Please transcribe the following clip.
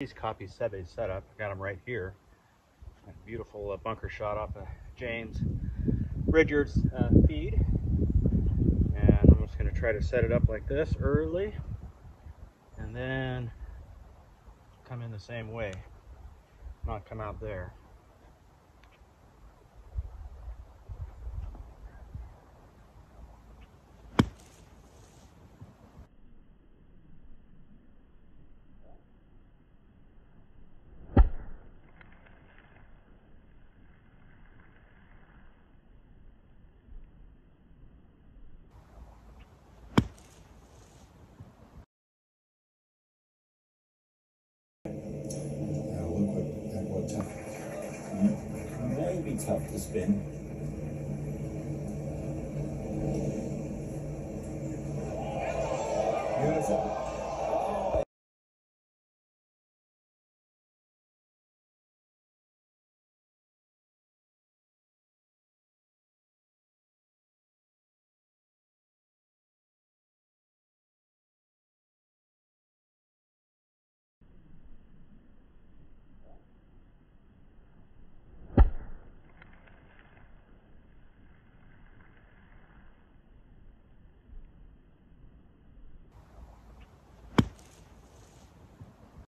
These copies Seve set up. I got them right here. Beautiful uh, bunker shot off of James Ridyard's uh, feed. And I'm just going to try to set it up like this early. And then come in the same way. Not come out there. Maybe tough to spin. Beautiful.